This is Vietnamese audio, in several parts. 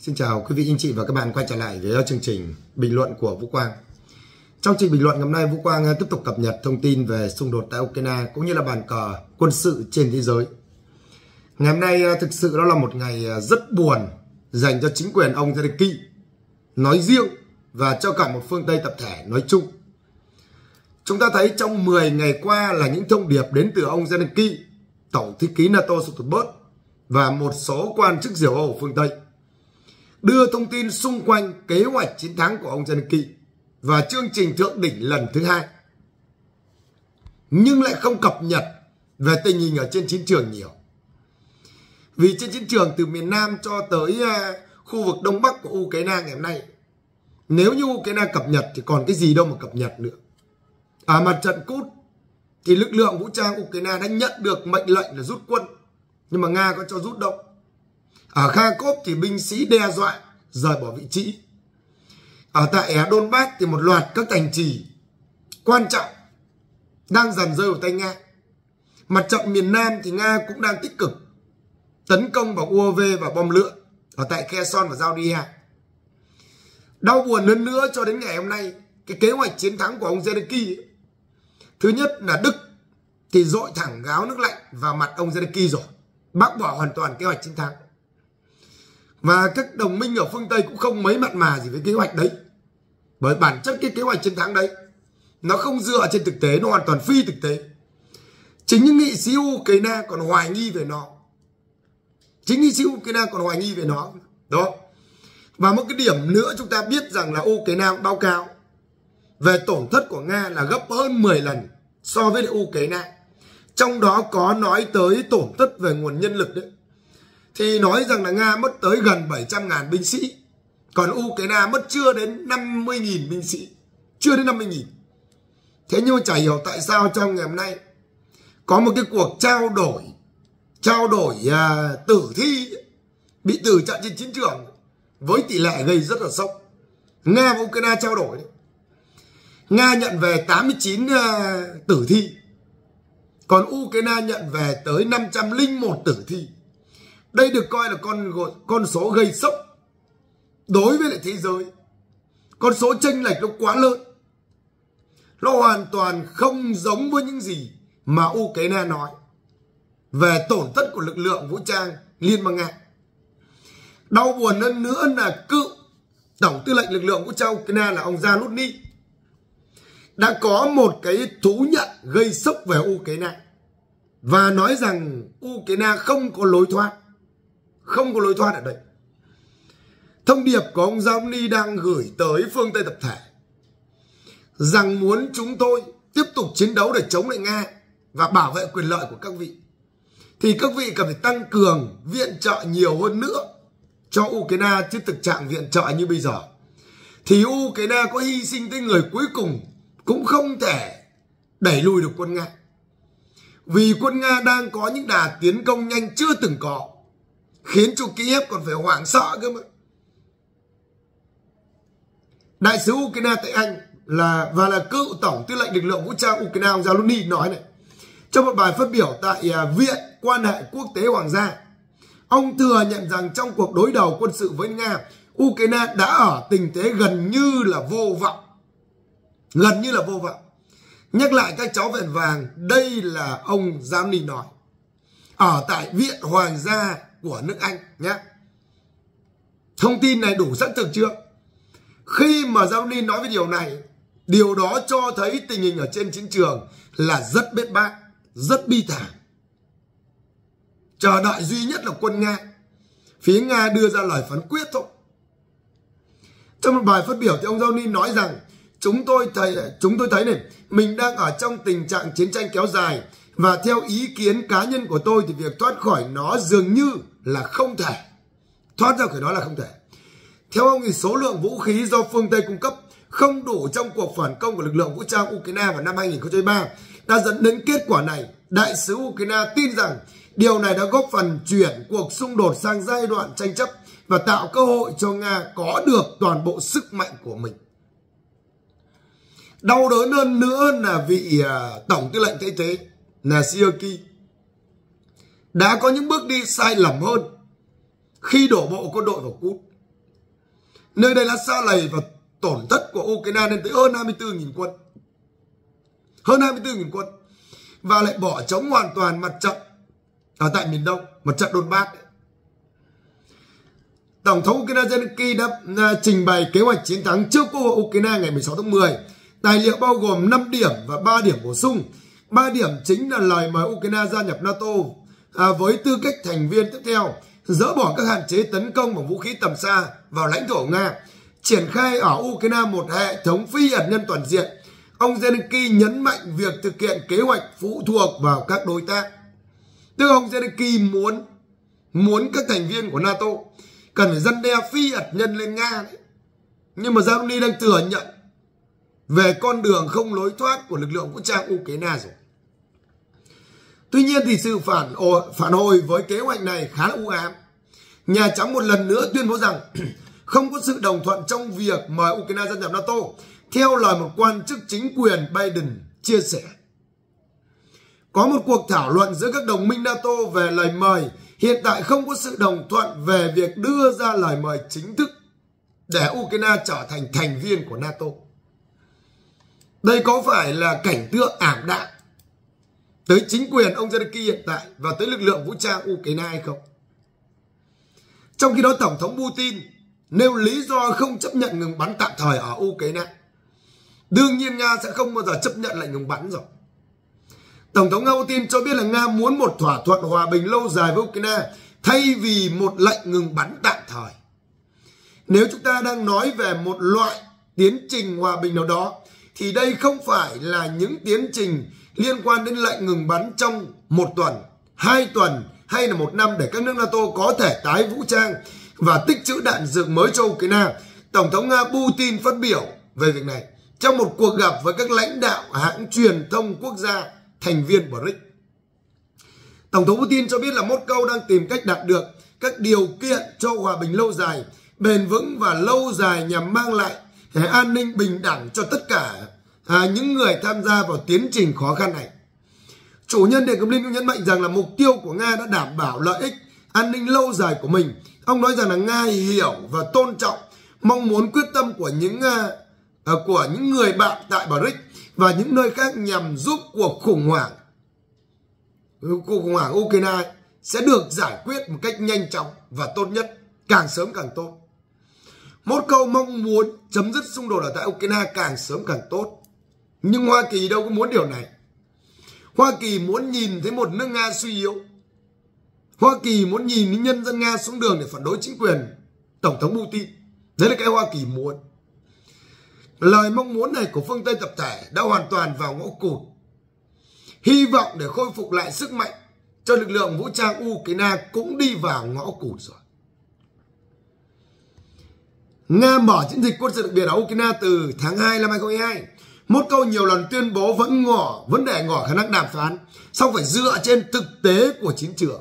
Xin chào quý vị anh chị và các bạn quay trở lại với chương trình bình luận của Vũ Quang. Trong trình bình luận ngày hôm nay, Vũ Quang ờ, tiếp tục cập nhật thông tin về xung đột tại Ukraine cũng như là bàn cờ quân sự trên thế giới. Ngày hôm nay ờ, thực sự đó là một ngày ờ, rất buồn dành cho chính quyền ông Zelensky nói riêng và cho cả một phương Tây tập thể nói chung. Chúng ta thấy trong 10 ngày qua là những thông điệp đến từ ông Zelensky, Tổng thư ký NATO Stoltenberg và một số quan chức diều hâu phương Tây đưa thông tin xung quanh kế hoạch chiến thắng của ông Zelensky và chương trình thượng đỉnh lần thứ hai. Nhưng lại không cập nhật về tình hình ở trên chiến trường nhiều. Vì trên chiến trường từ miền Nam cho tới à, khu vực Đông Bắc của Ukraine ngày hôm nay, nếu như Ukraine cập nhật thì còn cái gì đâu mà cập nhật nữa À mặt trận cút thì lực lượng vũ trang Ukraine đã nhận được mệnh lệnh là rút quân, nhưng mà Nga có cho rút đâu ở Kharkov thì binh sĩ đe dọa, rời bỏ vị trí. Ở tại Donbass thì một loạt các thành trì quan trọng đang dần rơi vào tay Nga. Mặt trận miền Nam thì Nga cũng đang tích cực tấn công vào UAV và bom lửa ở tại Kherson và Zaudia đau buồn hơn nữa cho đến ngày hôm nay, cái kế hoạch chiến thắng của ông Zelensky thứ nhất là Đức thì dội thẳng gáo nước lạnh vào mặt ông Zelensky rồi, bác bỏ hoàn toàn kế hoạch chiến thắng và các đồng minh ở phương Tây cũng không mấy mặn mà gì với kế hoạch đấy. Bởi bản chất cái kế hoạch chiến thắng đấy, nó không dựa trên thực tế, nó hoàn toàn phi thực tế. Chính những nghị sĩ Ukraine còn hoài nghi về nó. Chính nghị sĩ Ukraine còn hoài nghi về nó đó và một cái điểm nữa chúng ta biết rằng là Ukraine báo cáo về tổn thất của Nga là gấp hơn 10 lần so với lại Ukraine. Trong đó có nói tới tổn thất về nguồn nhân lực đấy thì nói rằng là Nga mất tới gần 700.000 binh sĩ còn Ukraine mất chưa đến 50.000 binh sĩ chưa đến 50.000. thế nhưng mà chả hiểu tại sao trong ngày hôm nay có một cái cuộc trao đổi trao đổi à, tử thi bị tử trận trên chiến trường với tỷ lệ gây rất là sốc Nga và Ukraine trao đổi đấy. Nga nhận về 89 uh, à, tử thi còn Ukraine nhận về tới 501 tử thi đây được coi là con con số gây sốc đối với lại thế giới. Con số chênh lệch nó quá lớn. Nó hoàn toàn không giống với những gì mà Ukraine nói về tổn thất của lực lượng vũ trang Liên bang Nga. Đau buồn hơn nữa là cựu tổng tư lệnh lực lượng vũ trang Ukraine là ông Zalutny đã có một cái thú nhận gây sốc về Ukraine và nói rằng Ukraine không có lối thoát không có lối thoát ở đây. Thông điệp của ông Giao đang gửi tới phương Tây tập thể. Rằng muốn chúng tôi tiếp tục chiến đấu để chống lại Nga và bảo vệ quyền lợi của các vị, thì các vị cần phải tăng cường viện trợ nhiều hơn nữa cho Ukraine chứ thực trạng viện trợ như bây giờ. Thì Ukraine có hy sinh tới người cuối cùng cũng không thể đẩy lùi được quân Nga. Vì quân Nga đang có những đà tiến công nhanh chưa từng có khiến cho Kiev còn phải hoảng sợ cơ mà. Đại sứ Ukraine tại Anh là, và là cựu tổng tư lệnh lực lượng vũ trang Ukraine ông Zaluni nói này. Trong một bài phát biểu tại à, viện quan hệ quốc tế hoàng gia, ông thừa nhận rằng trong cuộc đối đầu quân sự với Nga, Ukraine đã ở tình thế gần như là vô vọng. Gần như là vô vọng. Nhắc lại các cháu vẹn vàng, đây là ông Zaluni nói. Ở tại viện hoàng gia của nước Anh nhé. Thông tin này đủ sẵn thực chưa? Khi mà Giao nói về điều này, điều đó cho thấy tình hình ở trên chiến trường là rất biết bác, rất bi thảm. Chờ đợi duy nhất là quân Nga. Phía Nga đưa ra lời phán quyết thôi. Trong một bài phát biểu thì ông Giao nói rằng chúng tôi thấy chúng tôi thấy này mình đang ở trong tình trạng chiến tranh kéo dài và theo ý kiến cá nhân của tôi thì việc thoát khỏi nó dường như là không thể. Thoát ra khỏi nó là không thể. Theo ông thì số lượng vũ khí do phương Tây cung cấp không đủ trong cuộc phản công của lực lượng vũ trang Ukraine vào năm 2023 đã dẫn đến kết quả này. Đại sứ Ukraine tin rằng điều này đã góp phần chuyển cuộc xung đột sang giai đoạn tranh chấp và tạo cơ hội cho Nga có được toàn bộ sức mạnh của mình. Đau đớn hơn nữa là vị à, tổng tư lệnh thế thế là Sierki đã có những bước đi sai lầm hơn khi đổ bộ quân đội vào cút Nơi đây là xa lầy và tổn thất của Ukraine lên tới hơn 24.000 quân. Hơn 24.000 quân. Và lại bỏ trống hoàn toàn mặt trận ở tại miền Đông, mặt trận Donbass. Tổng thống Ukraine Zelensky đã à, trình bày kế hoạch chiến thắng trước Quốc hội Ukraine ngày 16 tháng 10. Tài liệu bao gồm 5 điểm và 3 điểm bổ sung. Ba điểm chính là lời mời Ukraine gia nhập NATO à, với tư cách thành viên tiếp theo, dỡ bỏ các hạn chế tấn công bằng vũ khí tầm xa vào lãnh thổ Nga, triển khai ở Ukraine một hệ thống phi hạt nhân toàn diện. Ông Zelensky nhấn mạnh việc thực hiện kế hoạch phụ thuộc vào các đối tác. Tức ông Zelensky muốn muốn các thành viên của NATO cần phải dân đe phi hạt nhân lên Nga đấy. Nhưng mà Germany đang thừa nhận về con đường không lối thoát của lực lượng vũ trang Ukraine rồi. Tuy nhiên thì sự phản phản hồi với kế hoạch này khá là u ám. Nhà Trắng một lần nữa tuyên bố rằng không có sự đồng thuận trong việc mời Ukraine gia nhập NATO, theo lời một quan chức chính quyền Biden chia sẻ. Có một cuộc thảo luận giữa các đồng minh NATO về lời mời, hiện tại không có sự đồng thuận về việc đưa ra lời mời chính thức để Ukraine trở thành thành viên của NATO. Đây có phải là cảnh tượng ảm đạm tới chính quyền ông Zelensky hiện tại và tới lực lượng vũ trang Ukraine hay không? Trong khi đó, Tổng thống Putin nêu lý do không chấp nhận ngừng bắn tạm thời ở Ukraine. Đương nhiên Nga sẽ không bao giờ chấp nhận lệnh ngừng bắn rồi. Tổng thống Nga Putin cho biết là Nga muốn một thỏa thuận hòa bình lâu dài với Ukraine thay vì một lệnh ngừng bắn tạm thời. Nếu chúng ta đang nói về một loại tiến trình hòa bình nào đó thì đây không phải là những tiến trình liên quan đến lệnh ngừng bắn trong một tuần, hai tuần hay là một năm để các nước NATO có thể tái vũ trang và tích trữ đạn dược mới cho Ukraine. Tổng thống Nga Putin phát biểu về việc này trong một cuộc gặp với các lãnh đạo hãng truyền thông quốc gia thành viên BRICS. Tổng thống Putin cho biết là Moscow đang tìm cách đạt được các điều kiện cho hòa bình lâu dài, bền vững và lâu dài nhằm mang lại an ninh bình đẳng cho tất cả à, những người tham gia vào tiến trình khó khăn này. Chủ nhân Điện Kremlin cũng nhấn mạnh rằng là mục tiêu của Nga đã đảm bảo lợi ích an ninh lâu dài của mình. Ông nói rằng là Nga hiểu và tôn trọng mong muốn quyết tâm của những à, à của những người bạn tại BRICS và những nơi khác nhằm giúp cuộc khủng hoảng cuộc khủng hoảng Ukraine sẽ được giải quyết một cách nhanh chóng và tốt nhất, càng sớm càng tốt. Một câu mong muốn chấm dứt xung đột ở tại Ukraine càng sớm càng tốt. Nhưng Hoa Kỳ đâu có muốn điều này. Hoa Kỳ muốn nhìn thấy một nước Nga suy yếu. Hoa Kỳ muốn nhìn nhân dân Nga xuống đường để phản đối chính quyền Tổng thống Putin. Đấy là cái Hoa Kỳ muốn. Lời mong muốn này của phương Tây tập thể đã hoàn toàn vào ngõ cụt. Hy vọng để khôi phục lại sức mạnh cho lực lượng vũ trang Ukraine cũng đi vào ngõ cụt rồi. Nga mở chiến dịch quân sự đặc biệt ở Ukraine từ tháng 2 năm 2022 một câu nhiều lần tuyên bố vẫn ngỏ vấn đề ngỏ khả năng đàm phán, song phải dựa trên thực tế của chiến trường.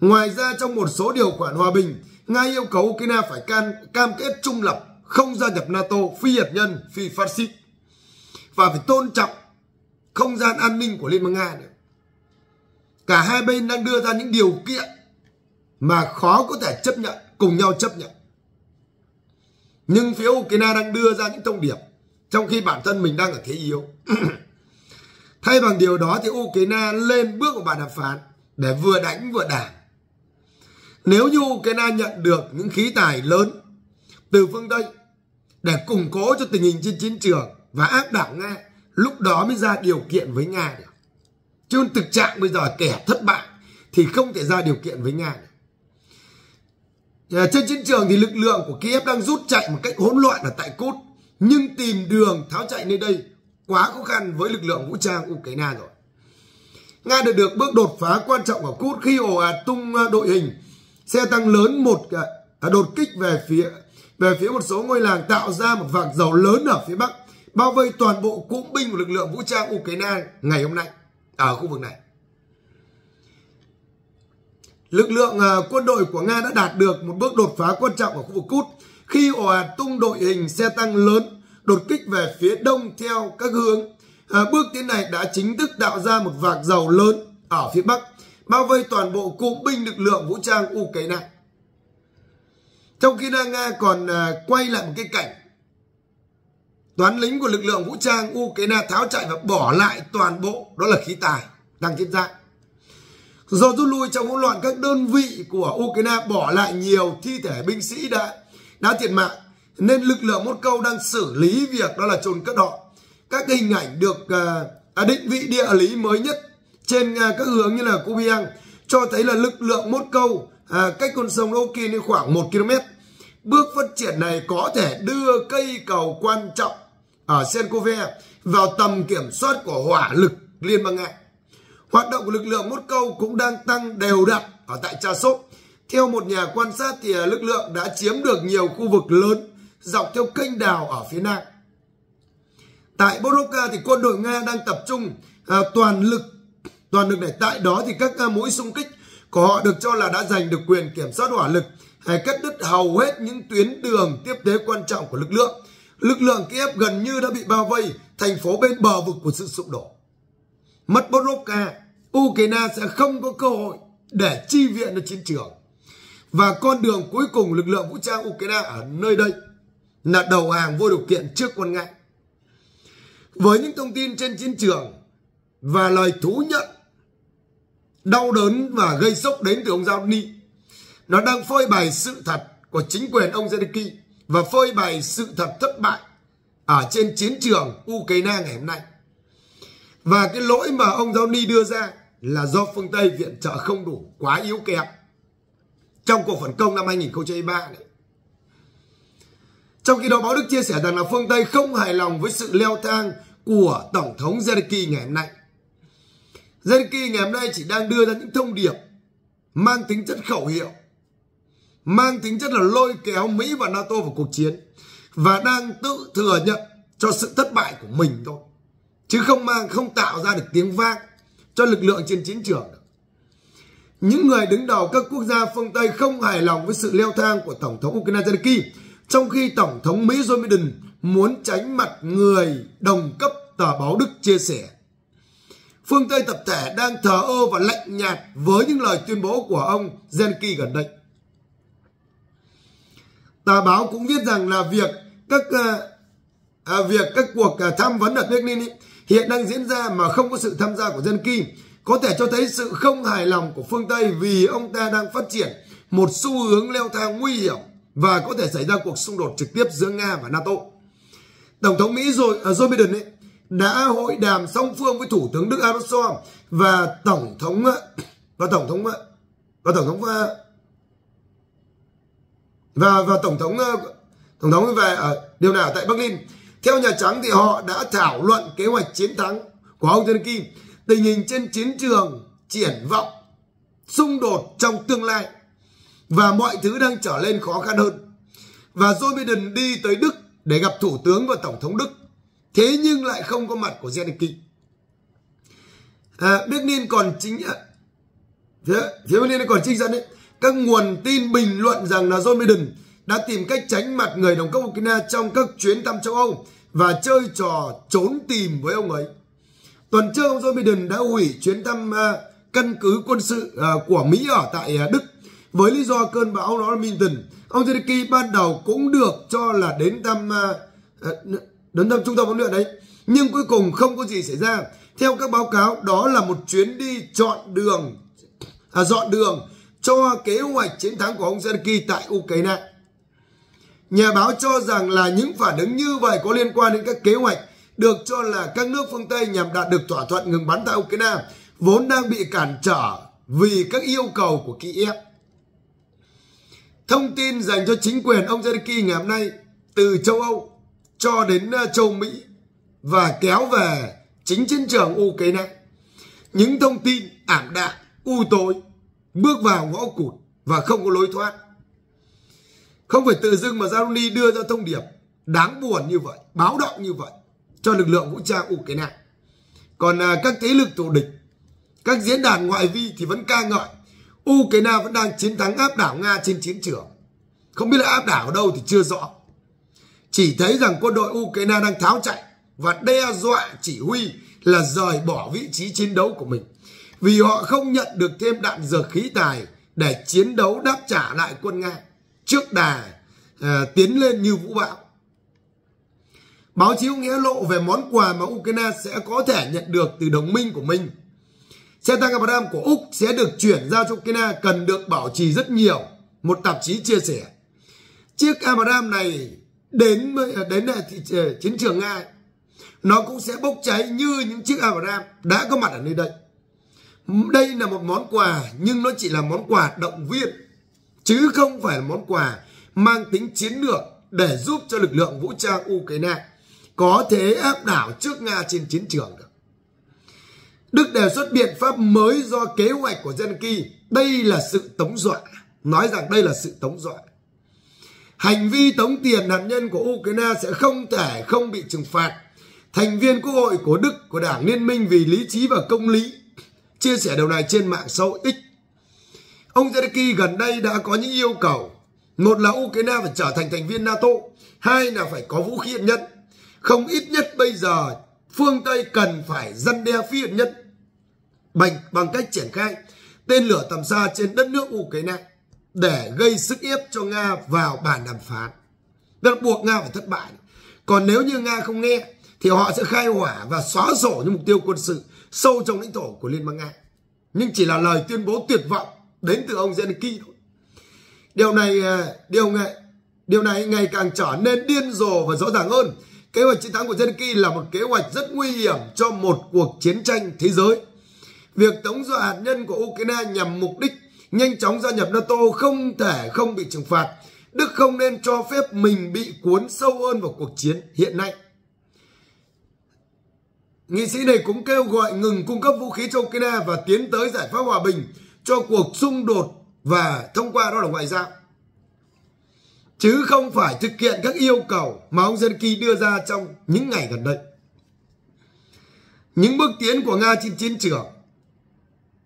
Ngoài ra trong một số điều khoản hòa bình, Nga yêu cầu Ukraine phải can, cam kết trung lập, không gia nhập NATO, phi hạt nhân, phi phát xít và phải tôn trọng không gian an ninh của Liên bang Nga nữa. Cả hai bên đang đưa ra những điều kiện mà khó có thể chấp nhận, cùng nhau chấp nhận. Nhưng phía Ukraine đang đưa ra những thông điệp trong khi bản thân mình đang ở thế yếu. Thay bằng điều đó thì Ukraine lên bước vào bàn đàm phán để vừa đánh vừa đả Nếu như Ukraine nhận được những khí tài lớn từ phương Tây để củng cố cho tình hình trên chiến trường và áp đảo Nga, lúc đó mới ra điều kiện với Nga được. Chứ thực trạng bây giờ kẻ thất bại thì không thể ra điều kiện với Nga được. Ờ, trên chiến trường thì lực lượng của Kiev đang rút chạy một cách hỗn loạn ở tại Cút nhưng tìm đường tháo chạy nơi đây quá khó khăn với lực lượng vũ trang Ukraine rồi. Nga đã được bước đột phá quan trọng ở Cút khi ồ ạt tung ờ, đội hình xe tăng lớn một ờ, à, đột kích về phía về phía một số ngôi làng tạo ra một vạc dầu lớn ở phía bắc bao vây toàn bộ cụm binh của lực lượng vũ trang Ukraine ngày hôm nay ở khu vực này. Lực lượng ờ, quân đội của Nga đã đạt được một bước đột phá quan trọng ở khu vực Cút khi ồ ạt tung đội hình xe tăng lớn đột kích về phía đông theo các hướng. À, bước tiến này đã chính thức tạo ra một vạc dầu lớn ở phía bắc, bao vây toàn bộ cụm binh lực lượng vũ trang Ukraine. trong khi Nga còn à, quay lại một cái cảnh toán lính của lực lượng vũ trang Ukraine tháo chạy và bỏ lại toàn bộ đó là khí tài đang diễn ra do rút lui trong hỗn loạn các đơn vị của Ukraine bỏ lại nhiều thi thể binh sĩ đã đã thiệt mạng. Nên lực lượng một câu đang xử lý việc đó là chôn cất họ. Các hình ảnh được uh, định vị địa lý mới nhất trên uh, các hướng như là Kubiang cho thấy là lực lượng một câu uh, cách con sông Okin khoảng 1 km bước phát triển này có thể đưa cây cầu quan trọng ở Senkove vào tầm kiểm soát của hỏa lực Liên bang Nga. Hoạt động của lực lượng mốt câu cũng đang tăng đều đặn ở tại Cha Sốc. Theo một nhà quan sát thì à, lực lượng đã chiếm được nhiều khu vực lớn dọc theo kênh đào ở phía nam. Tại Borovka thì quân đội Nga đang tập trung à, toàn lực toàn lực này tại đó thì các mũi xung kích của họ được cho là đã giành được quyền kiểm soát hỏa lực hay cắt đứt hầu hết những tuyến đường tiếp tế quan trọng của lực lượng. Lực lượng Kiev gần như đã bị bao vây thành phố bên bờ vực của sự sụp đổ mất Borovka, Ukraine sẽ không có cơ hội để chi viện ở chiến trường. Và con đường cuối cùng lực lượng vũ trang Ukraine ở nơi đây là đầu hàng vô điều kiện trước quân Nga. Với những thông tin trên chiến trường và lời thú nhận đau đớn và gây sốc đến từ ông Zelensky, nó đang phơi bày sự thật của chính quyền ông Zelensky và phơi bày sự thật thất bại ở trên chiến trường Ukraine ngày hôm nay. Và cái lỗi mà ông Johnny đưa ra là do phương Tây viện trợ không đủ, quá yếu kém. Trong cuộc phản công năm 2023 này. Trong khi đó báo Đức chia sẻ rằng là phương Tây không hài lòng với sự leo thang của Tổng thống Zelensky ngày hôm nay. Zelensky ngày hôm nay chỉ đang đưa ra những thông điệp mang tính chất khẩu hiệu, mang tính chất là lôi kéo Mỹ và NATO vào cuộc chiến và đang tự thừa nhận cho sự thất bại của mình thôi chứ không mang không tạo ra được tiếng vang cho lực lượng trên chiến trường những người đứng đầu các quốc gia phương Tây không hài lòng với sự leo thang của Tổng thống Ukraine Zelensky, trong khi Tổng thống Mỹ Joe Biden muốn tránh mặt người đồng cấp tờ báo Đức chia sẻ. Phương Tây tập thể đang thờ ơ và lạnh nhạt với những lời tuyên bố của ông Zelensky gần đây. Tờ báo cũng viết rằng là việc các à, à việc các cuộc à, tham vấn ở Berlin ấy, hiện đang diễn ra mà không có sự tham gia của dân Kim có thể cho thấy sự không hài lòng của phương Tây vì ông ta đang phát triển một xu hướng leo thang nguy hiểm và có thể xảy ra cuộc xung đột trực tiếp giữa Nga và NATO. Tổng thống Mỹ rồi uh, à, Joe Biden ấy, đã hội đàm song phương với Thủ tướng Đức Olaf và Tổng thống và Tổng thống và Tổng thống và và Tổng thống Tổng thống về ở điều nào tại Berlin theo Nhà Trắng thì họ đã thảo luận kế hoạch chiến thắng của ông Zelensky, tình hình trên chiến trường, triển vọng, xung đột trong tương lai và mọi thứ đang trở lên khó khăn hơn. Và Joe Biden đi tới Đức để gặp Thủ tướng và Tổng thống Đức, thế nhưng lại không có mặt của Zelensky. À, Berlin còn chính à, phía, phía Berlin còn trích dẫn đấy các nguồn tin bình luận rằng là Joe Biden đã tìm cách tránh mặt người đồng cấp Ukraine trong các chuyến thăm châu Âu và chơi trò trốn tìm với ông ấy. Tuần trước ông Joe Biden đã hủy chuyến thăm uh, căn cứ quân sự uh, của Mỹ ở tại uh, Đức với lý do cơn bão Normanton. Ông Zelensky ban đầu cũng được cho là đến thăm uh, đến thăm trung tâm huấn luyện đấy, nhưng cuối cùng không có gì xảy ra. Theo các báo cáo, đó là một chuyến đi chọn đường à, dọn đường cho kế hoạch chiến thắng của ông Zelensky tại Ukraine. Nhà báo cho rằng là những phản ứng như vậy có liên quan đến các kế hoạch được cho là các nước phương Tây nhằm đạt được thỏa thuận ngừng bắn tại Ukraine vốn đang bị cản trở vì các yêu cầu của Kiev. Thông tin dành cho chính quyền ông Zelensky ngày hôm nay từ châu Âu cho đến ờ, châu Mỹ và kéo về chính chiến trường Ukraine. Những thông tin ảm đạm, u tối, bước vào ngõ cụt và không có lối thoát. Không phải tự dưng mà Zaruni đưa ra thông điệp đáng buồn như vậy, báo động như vậy cho lực lượng vũ trang Ukraine. Còn à, các thế lực thù địch, các diễn đàn ngoại vi thì vẫn ca ngợi Ukraine vẫn đang chiến thắng áp đảo Nga trên chiến trường. Không biết là áp đảo ở đâu thì chưa rõ. Chỉ thấy rằng quân đội Ukraine đang tháo chạy và đe dọa chỉ huy là rời bỏ vị trí chiến đấu của mình. Vì họ không nhận được thêm đạn dược khí tài để chiến đấu đáp trả lại quân Nga trước đà à, ờ, tiến lên như vũ bão. Báo chí cũng nghĩa lộ về món quà mà Ukraine sẽ có thể nhận được từ đồng minh của mình. Xe tăng Abraham của Úc sẽ được chuyển giao cho Ukraine cần được bảo trì rất nhiều. Một tạp chí chia sẻ. Chiếc Abraham này đến ờ, đến ờ, thị, chiến trường Nga nó cũng sẽ bốc cháy như những chiếc Abraham đã có mặt ở nơi đây. Đây là một món quà nhưng nó chỉ là món quà động viên chứ không phải là món quà mang tính chiến lược để giúp cho lực lượng vũ trang Ukraine có thế áp đảo trước Nga trên chiến trường được. Đức đề xuất biện pháp mới do kế hoạch của Zelensky. Đây là sự tống dọa. Nói rằng đây là sự tống dọa. Hành vi tống tiền hạt nhân của Ukraine sẽ không thể không bị trừng phạt. Thành viên quốc hội của Đức, của Đảng Liên minh vì lý trí và công lý chia sẻ điều này trên mạng xã hội X. Ông Zelensky gần đây đã có những yêu cầu. Một là Ukraine phải trở thành thành viên NATO. Hai là phải có vũ khí hạt nhân. Không ít nhất bây giờ phương Tây cần phải dân đe phi hạt nhân bằng, bằng cách triển khai tên lửa tầm xa trên đất nước Ukraine để gây sức ép cho Nga vào bàn đàm phán. Tức buộc Nga phải thất bại. Còn nếu như Nga không nghe thì họ sẽ khai hỏa và xóa sổ những mục tiêu quân sự sâu trong lãnh thổ của Liên bang Nga. Nhưng chỉ là lời tuyên bố tuyệt vọng đến từ ông Zelensky thôi. Điều này à, điều này điều này ngày càng trở nên điên rồ và rõ ràng hơn. Kế hoạch chiến thắng của Zelensky là một kế hoạch rất nguy hiểm cho một cuộc chiến tranh thế giới. Việc tống dọa hạt nhân của Ukraine nhằm mục đích nhanh chóng gia nhập NATO không thể không bị trừng phạt. Đức không nên cho phép mình bị cuốn sâu hơn vào cuộc chiến hiện nay. Nghị sĩ này cũng kêu gọi ngừng cung cấp vũ khí cho Ukraine và tiến tới giải pháp hòa bình cho cuộc xung đột và thông qua đó là ngoại giao. Chứ không phải thực hiện các yêu cầu mà ông Zelensky đưa ra trong những ngày gần đây. Những bước tiến của Nga trên chiến trường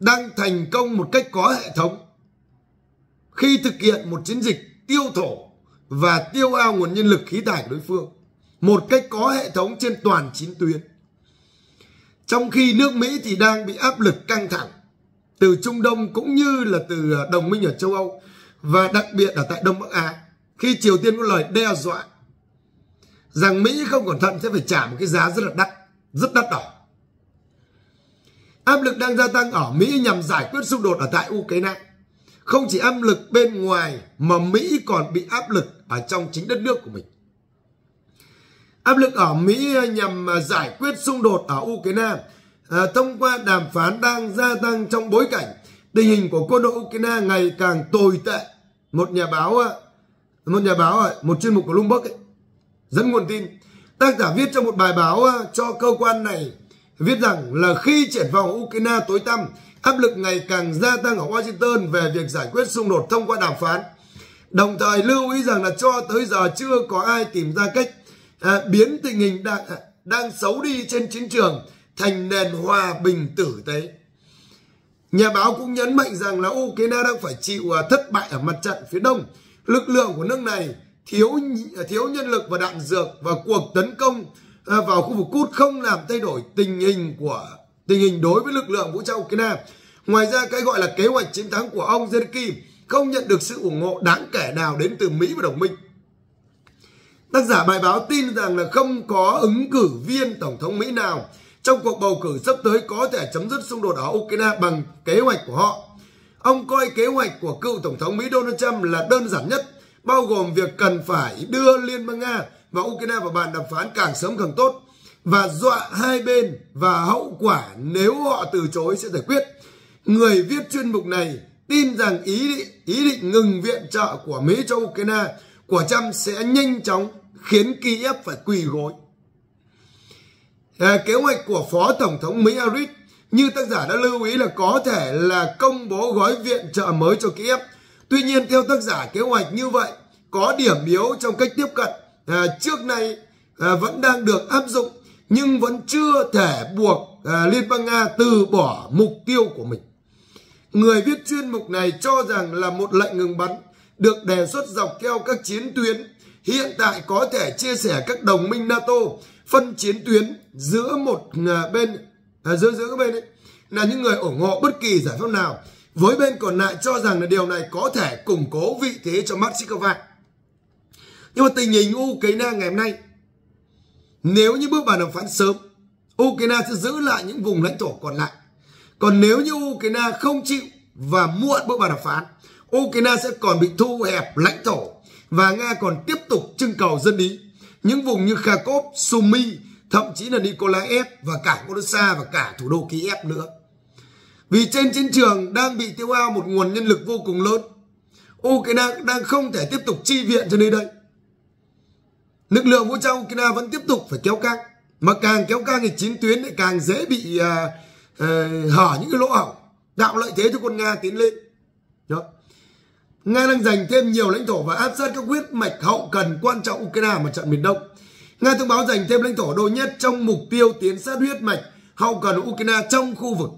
đang thành công một cách có hệ thống khi thực hiện một chiến dịch tiêu thổ và tiêu hao nguồn nhân lực khí tài của đối phương, một cách có hệ thống trên toàn chiến tuyến. Trong khi nước Mỹ thì đang bị áp lực căng thẳng từ Trung Đông cũng như là từ à, đồng minh ở châu Âu và đặc biệt ở tại Đông Bắc Á khi Triều Tiên có lời đe dọa rằng Mỹ không cẩn thận sẽ phải trả một cái giá rất là đắt, rất đắt đỏ. Áp lực đang gia tăng ở Mỹ nhằm giải quyết xung đột ở tại Ukraine. Không chỉ áp lực bên ngoài mà Mỹ còn bị áp lực ở trong chính đất nước của mình. Áp lực ở Mỹ nhằm à, giải quyết xung đột ở Ukraine à, thông qua đàm phán đang gia tăng trong bối cảnh tình hình của quân đội Ukraine ngày càng tồi tệ. Một nhà báo ờ, một nhà báo ờ, một chuyên mục của Bloomberg ấy, dẫn nguồn tin tác giả viết trong một bài báo cho cơ quan này viết rằng là khi triển vọng Ukraine tối tăm, áp lực ngày càng gia tăng ở Washington về việc giải quyết xung đột thông qua đàm phán. Đồng thời lưu ý rằng là cho tới giờ chưa có ai tìm ra cách à, biến tình hình đang, đang xấu đi trên chiến trường thành nền hòa bình tử tế. Nhà báo cũng nhấn mạnh rằng là Ukraine đang phải chịu à, thất bại ở mặt trận phía đông. Lực lượng của nước này thiếu à, thiếu nhân lực và đạn dược và cuộc tấn công à, vào khu vực cút không làm thay đổi tình hình của, tình hình đối với lực lượng vũ trang Ukraine. Ngoài ra, cái gọi là kế hoạch chiến thắng của ông Zelensky không nhận được sự ủng hộ đáng kể nào đến từ Mỹ và đồng minh. Tác giả bài báo tin rằng là không có ứng cử viên tổng thống Mỹ nào trong cuộc bầu cử sắp tới có thể chấm dứt xung đột ở Ukraine bằng kế hoạch của họ. Ông coi kế hoạch của cựu tổng thống Mỹ Donald Trump là đơn giản nhất, bao gồm việc cần phải đưa Liên bang Nga và Ukraine vào bàn đàm phán càng sớm càng tốt và dọa hai bên và hậu quả nếu họ từ chối sẽ giải quyết. Người viết chuyên mục này tin rằng ý định, ý định ngừng viện trợ của Mỹ cho Ukraine của Trump sẽ nhanh chóng khiến Kiev phải quỳ gối. À, kế hoạch của Phó Tổng thống Mỹ Harris như tác giả đã lưu ý là có thể là công bố gói viện trợ mới cho Kiev. Tuy nhiên theo tác giả kế hoạch như vậy có điểm yếu trong cách tiếp cận à, trước nay à, vẫn đang được áp dụng nhưng vẫn chưa thể buộc à, Liên bang Nga từ bỏ mục tiêu của mình. Người viết chuyên mục này cho rằng là một lệnh ngừng bắn được đề xuất dọc theo các chiến tuyến hiện tại có thể chia sẻ các đồng minh NATO phân chiến tuyến giữa một à, bên à, giữa giữa các bên ấy là những người ủng hộ bất kỳ giải pháp nào với bên còn lại cho rằng là điều này có thể củng cố vị thế cho Moscow. Nhưng mà tình hình Ukraine ngày hôm nay nếu như bước vào đàm phán sớm Ukraine sẽ giữ lại những vùng lãnh thổ còn lại. Còn nếu như Ukraine không chịu và muộn bước vào đàm phán, Ukraine sẽ còn bị thu hẹp lãnh thổ và Nga còn tiếp tục trưng cầu dân ý. Những vùng như Kharkov, Sumy, thậm chí là Nikolaev và cả Odessa và cả thủ đô Kiev nữa. Vì trên chiến trường đang bị tiêu hao một nguồn nhân lực vô cùng lớn. Ukraine đang không thể tiếp tục chi viện cho nơi đây. Lực lượng vũ trang Ukraine vẫn tiếp tục phải kéo căng. Mà càng kéo căng thì chiến tuyến lại càng dễ bị uh, uh, hở những cái lỗ hổng. Tạo lợi thế cho quân Nga tiến lên. Đó. Nga đang giành thêm nhiều lãnh thổ và áp sát các huyết mạch hậu cần quan trọng Ukraine ở trận miền Đông. Nga thông báo giành thêm lãnh thổ đôi nhất trong mục tiêu tiến sát huyết mạch hậu cần Ukraine trong khu vực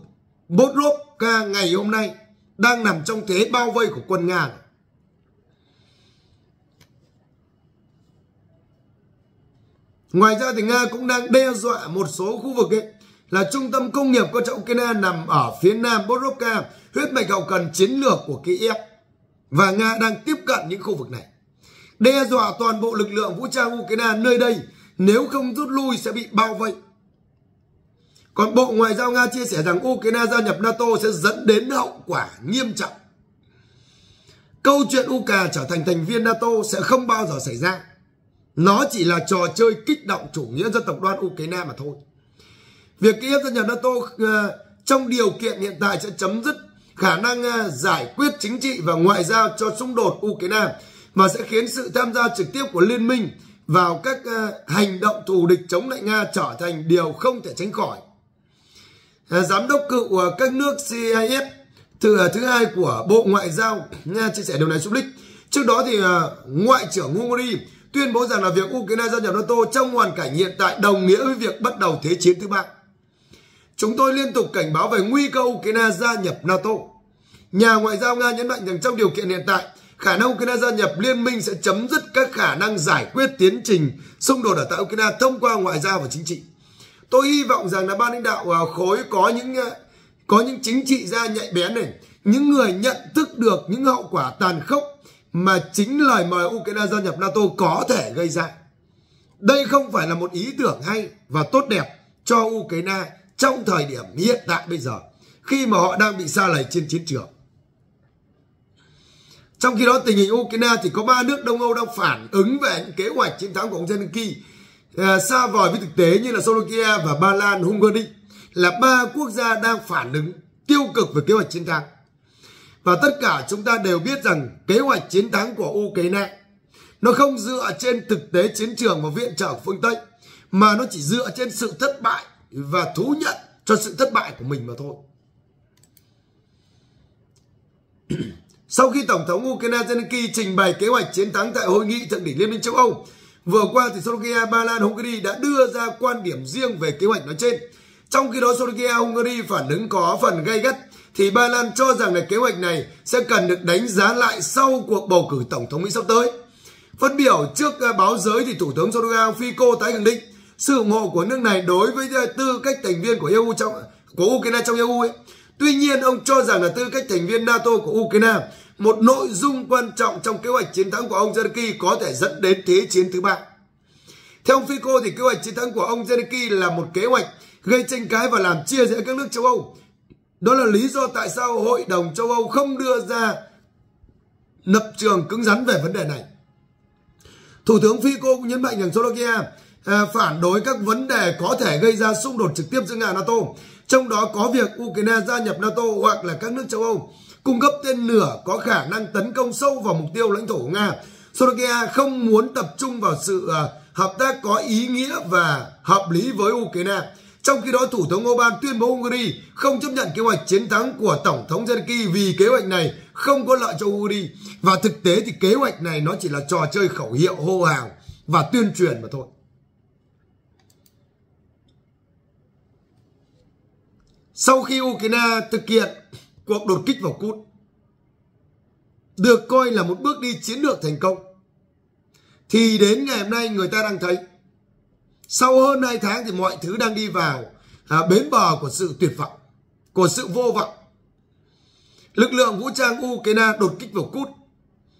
Bodrovka ngày hôm nay đang nằm trong thế bao vây của quân Nga. Ngoài ra thì Nga cũng đang đe dọa một số khu vực ấy là trung tâm công nghiệp quan trọng Ukraine nằm ở phía nam Bodrovka, huyết mạch hậu cần chiến lược của Kiev. Và Nga đang tiếp cận những khu vực này. Đe dọa toàn bộ lực lượng vũ trang Ukraine nơi đây, nếu không rút lui sẽ bị bao vây. Còn Bộ Ngoại giao Nga chia sẻ rằng Ukraine gia nhập NATO sẽ dẫn đến hậu quả nghiêm trọng. Câu chuyện Ukraine trở thành thành viên NATO sẽ không bao giờ xảy ra. Nó chỉ là trò chơi kích động chủ nghĩa dân tộc đoan Ukraine mà thôi. Việc Kiev gia nhập NATO ờ, trong điều kiện hiện tại sẽ chấm dứt khả năng à, giải quyết chính trị và ngoại giao cho xung đột Ukraine và sẽ khiến sự tham gia trực tiếp của liên minh vào các uh, hành động thù địch chống lại Nga trở thành điều không thể tránh khỏi. Uh, giám đốc cựu của các nước CIS thứ uh, thứ hai của Bộ Ngoại giao Nga chia sẻ điều này Sublik. Trước đó thì uh, Ngoại trưởng Hungary tuyên bố rằng là việc Ukraine gia nhập NATO trong hoàn cảnh hiện tại đồng nghĩa với việc bắt đầu Thế chiến thứ ba. Chúng tôi liên tục cảnh báo về nguy cơ Ukraine gia nhập NATO. Nhà ngoại giao Nga nhấn mạnh rằng trong điều kiện hiện tại, khả năng Ukraine gia nhập liên minh sẽ chấm dứt các khả năng giải quyết tiến trình xung đột ở tại Ukraine thông qua ngoại giao và chính trị. Tôi hy vọng rằng là ban lãnh đạo à, khối có những à, có những chính trị gia nhạy bén này, những người nhận thức được những hậu quả tàn khốc mà chính lời mời Ukraine gia nhập NATO có thể gây ra. Đây không phải là một ý tưởng hay và tốt đẹp cho Ukraine trong thời điểm hiện tại bây giờ khi mà họ đang bị xa lầy trên chiến trường. Trong khi đó tình hình Ukraine thì có ba nước Đông Âu đang phản ứng về những kế hoạch chiến thắng của ông Zelensky à, xa vời với thực tế như là Slovakia và Ba Lan, Hungary là ba quốc gia đang phản ứng tiêu cực về kế hoạch chiến thắng. Và tất cả chúng ta đều biết rằng kế hoạch chiến thắng của Ukraine nó không dựa trên thực tế chiến trường và viện trợ phương Tây mà nó chỉ dựa trên sự thất bại và thú nhận cho sự thất bại của mình mà thôi. Sau khi Tổng thống Ukraine Zelensky trình bày kế hoạch chiến thắng tại hội nghị thượng đỉnh Liên minh châu Âu, vừa qua thì Slovakia, Ba Lan, Hungary đã đưa ra quan điểm riêng về kế hoạch nói trên. Trong khi đó Slovakia, Hungary phản ứng có phần gay gắt thì Ba Lan cho rằng là kế hoạch này sẽ cần được đánh giá lại sau cuộc bầu cử tổng thống Mỹ sắp tới. Phát biểu trước à, báo giới thì Thủ tướng slovakia Fico tái khẳng định sự ủng hộ của nước này đối với tư cách thành viên của EU trong của Ukraine trong EU ấy. Tuy nhiên, ông cho rằng là tư cách thành viên NATO của Ukraine, một nội dung quan trọng trong kế hoạch chiến thắng của ông Zelensky có thể dẫn đến thế chiến thứ ba. Theo ông Fico thì kế hoạch chiến thắng của ông Zelensky là một kế hoạch gây tranh cãi và làm chia rẽ các nước châu Âu đó là lý do tại sao Hội đồng châu Âu không đưa ra lập trường cứng rắn về vấn đề này. Thủ tướng Fico cũng nhấn mạnh rằng Slovakia Ờ, phản đối các vấn đề có thể gây ra xung đột trực tiếp giữa nga-nato trong đó có việc Ukraine gia nhập NATO hoặc là các nước châu Âu cung cấp tên lửa có khả năng tấn công sâu vào mục tiêu lãnh thổ của Nga. Slovakia không muốn tập trung vào sự ờ, hợp tác có ý nghĩa và hợp lý với Ukraine trong khi đó, Thủ tướng Orbán tuyên bố Hungary không chấp nhận kế hoạch chiến thắng của Tổng thống Zelensky vì kế hoạch này không có lợi cho Hungary. Và thực tế thì kế hoạch này nó chỉ là trò chơi khẩu hiệu hô hào và tuyên truyền mà thôi. Sau khi Ukraine thực hiện cuộc đột kích vào Kut, được coi là một bước đi chiến lược thành công, thì đến ngày hôm nay người ta đang thấy sau hơn 2 tháng thì mọi thứ đang đi vào à, bến bờ của sự tuyệt vọng, của sự vô vọng. lực lượng vũ trang Ukraine đột kích vào Cút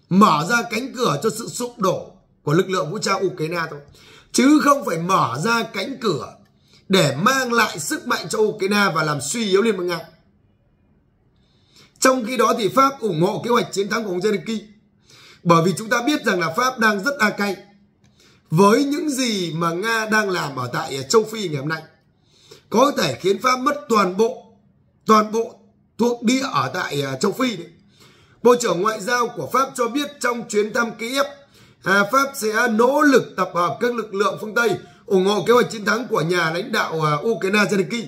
mở ra cánh cửa cho sự sụp đổ của lực lượng vũ trang Ukraine thôi chứ không phải mở ra cánh cửa để mang lại sức mạnh cho Ukraine và làm suy yếu Liên bang Nga. Trong khi đó thì Pháp ủng hộ kế hoạch chiến thắng của ông Zelensky bởi vì chúng ta biết rằng là Pháp đang rất a cay với những gì mà Nga đang làm ở tại châu Phi ngày hôm nay có thể khiến Pháp mất toàn bộ toàn bộ thuộc địa ở tại à, châu Phi đấy. Bộ trưởng Ngoại giao của Pháp cho biết trong chuyến thăm Kiev, à, Pháp sẽ nỗ lực tập hợp các lực lượng phương Tây ủng hộ kế hoạch chiến thắng của nhà lãnh đạo à, Ukraine Zelensky.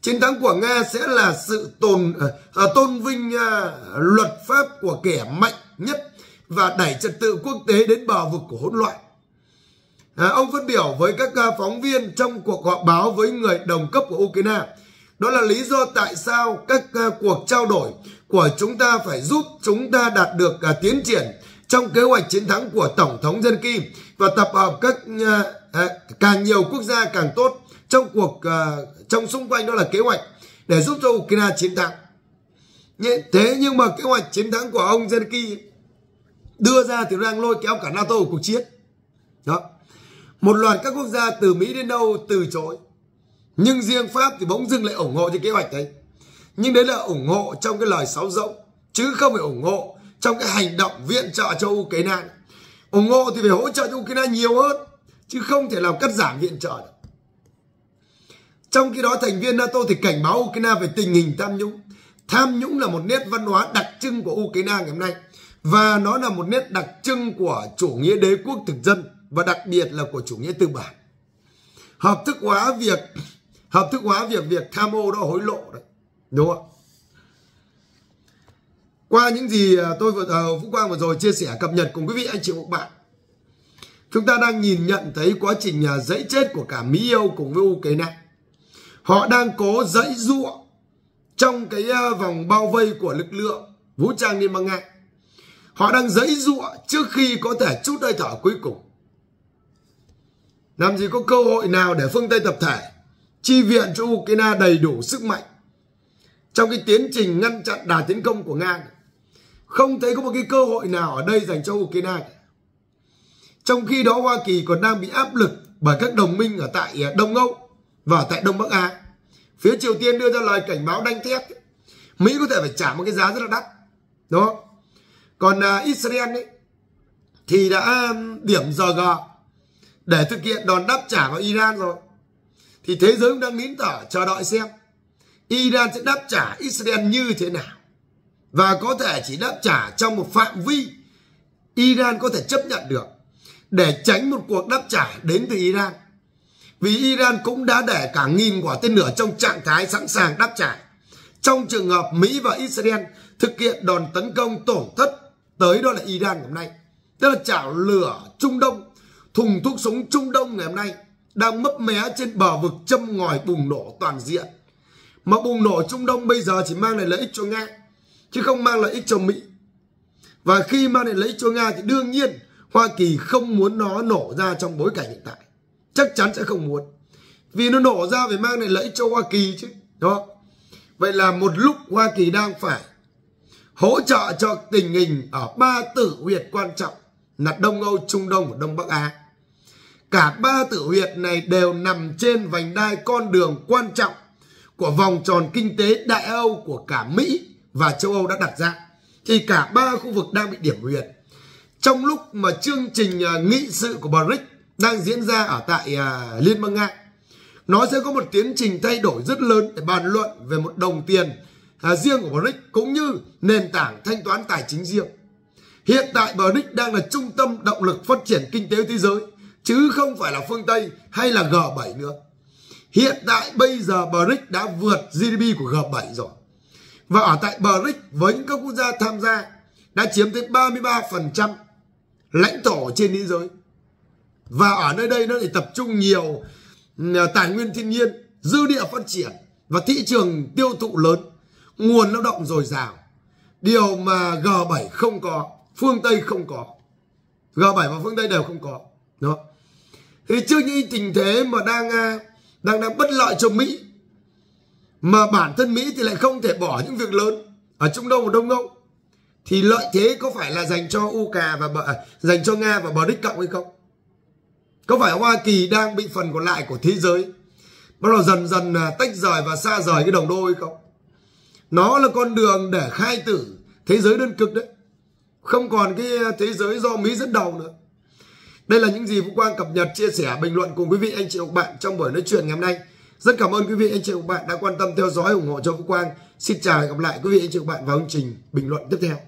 Chiến thắng của Nga sẽ là sự tồn uh, tôn vinh luật pháp của kẻ mạnh nhất và đẩy trật tự quốc tế đến bờ vực của hỗn loạn. À, ông phát biểu với các phóng viên trong cuộc họp báo với người đồng cấp của Ukraine đó là lý do tại sao các uh, cuộc trao đổi của chúng ta phải giúp chúng ta đạt được uh, tiến triển trong kế hoạch chiến thắng của Tổng thống Dân Kim và tập hợp các càng nhiều quốc gia càng tốt trong cuộc uh, trong xung quanh đó là kế hoạch để giúp cho Ukraine chiến thắng. Thế nhưng mà kế hoạch chiến thắng của ông Zelensky đưa ra thì đang lôi kéo cả NATO cuộc chiến. Đó. Một loạt các quốc gia từ Mỹ đến đâu từ chối nhưng riêng pháp thì bỗng dưng lại ủng hộ cho kế hoạch đấy nhưng đấy là ủng hộ trong cái lời sáo rỗng chứ không phải ủng hộ trong cái hành động viện trợ cho Ukraine ủng hộ thì phải hỗ trợ cho Ukraine nhiều hơn chứ không thể làm cắt giảm viện trợ được. Trong khi đó thành viên NATO thì cảnh báo Ukraine về tình hình tham nhũng. Tham nhũng là một nét văn hóa đặc trưng của Ukraine ngày hôm nay. Và nó là một nét đặc trưng của chủ nghĩa đế quốc thực dân và đặc biệt là của chủ nghĩa tư bản. Hợp thức hóa việc hợp thức hóa việc việc tham ô đó hối lộ đấy. Đúng không? Qua những gì à, tôi vừa uh, Vũ Quang vừa rồi chia sẻ cập nhật cùng quý vị anh chị và các bạn chúng ta đang nhìn nhận thấy quá trình nhà dãy chết của cả Mỹ Âu cùng với Ukraine. Họ đang cố dãy dụa trong cái à, vòng bao vây của lực lượng vũ trang Liên bang Nga. Họ đang dãy dụa trước khi có thể chút hơi thở cuối cùng. Làm gì có cơ hội nào để phương Tây tập thể, chi viện cho Ukraine đầy đủ sức mạnh trong cái tiến trình ngăn chặn đà tiến công của Nga? Không thấy có một cái cơ hội nào ở đây dành cho Ukraine trong khi đó Hoa Kỳ còn đang bị áp lực bởi các đồng minh ở tại à, Đông Âu và tại Đông Bắc Á. Phía Triều Tiên đưa ra lời cảnh báo đanh thép Mỹ có thể phải trả một cái giá rất là đắt đó còn à, Israel ấy, thì đã điểm GG để thực hiện đòn đáp trả vào Iran rồi. Thì thế giới cũng đang nín thở chờ đợi xem Iran sẽ đáp trả Israel như thế nào. Và có thể chỉ đáp trả trong một phạm vi Iran có thể chấp nhận được để tránh một cuộc đáp trả đến từ Iran vì Iran cũng đã để cả nghìn quả tên lửa trong trạng thái sẵn sàng đáp trả trong trường hợp Mỹ và Israel thực hiện đòn tấn công tổn thất tới đó là Iran ngày hôm nay tức là chảo lửa Trung Đông thùng thuốc súng Trung Đông ngày hôm nay đang mấp mé trên bờ vực châm ngòi bùng nổ toàn diện. Mà bùng nổ Trung Đông bây giờ chỉ mang lại lợi ích cho Nga, chứ không mang lợi ích cho Mỹ. Và khi mang lại lợi ích cho Nga thì đương nhiên Hoa Kỳ không muốn nó nổ ra trong bối cảnh hiện tại. Chắc chắn sẽ không muốn. Vì nó nổ ra phải mang lại lợi cho Hoa Kỳ chứ. Đó. Vậy là một lúc Hoa Kỳ đang phải hỗ trợ cho tình hình ở ba tử huyệt quan trọng là Đông Âu, Trung Đông và Đông Bắc Á Cả ba tử huyệt này đều nằm trên vành đai con đường quan trọng của vòng tròn kinh tế Đại Âu của cả Mỹ và châu Âu đã đặt ra. Thì cả ba khu vực đang bị điểm huyệt. Trong lúc mà chương trình à, nghị sự của BRICS đang diễn ra ở tại à, Liên bang Nga, nó sẽ có một tiến trình thay đổi rất lớn để bàn luận về một đồng tiền à, riêng của BRICS cũng như nền tảng thanh toán tài chính riêng. Hiện tại BRICS đang là trung tâm động lực phát triển kinh tế thế giới chứ không phải là phương Tây hay là G7 nữa. Hiện tại bây giờ BRICS đã vượt GDP của G7 rồi. Và ở tại BRICS với những các quốc gia tham gia đã chiếm tới 33% lãnh thổ trên thế giới. Và ở nơi đây nó lại tập trung nhiều à, tài nguyên thiên nhiên, dư địa phát triển và thị trường tiêu thụ lớn, nguồn lao động dồi dào. Điều mà G7 không có, phương Tây không có. G7 và phương Tây đều không có. Đó thì trước những tình thế mà đang à, đang đang bất lợi cho Mỹ mà bản thân Mỹ thì lại không thể bỏ những việc lớn ở Trung Đông và Đông Âu thì lợi thế có phải là dành cho UK và bờ, à, dành cho Nga và bờ cộng hay không? Có phải Hoa Kỳ đang bị phần còn lại của thế giới bắt đầu dần dần à, tách rời và xa rời cái đồng đô hay không? Nó là con đường để khai tử thế giới đơn cực đấy. Không còn cái à, thế giới do Mỹ dẫn đầu nữa. Đây là những gì Vũ Quang cập nhật, chia sẻ, bình luận cùng quý vị anh chị và bạn trong buổi nói chuyện ngày hôm nay. Rất cảm ơn quý vị anh chị và bạn đã quan tâm theo dõi ủng hộ cho Vũ Quang. Xin chào và hẹn gặp lại quý vị anh chị và bạn vào chương trình bình luận tiếp theo.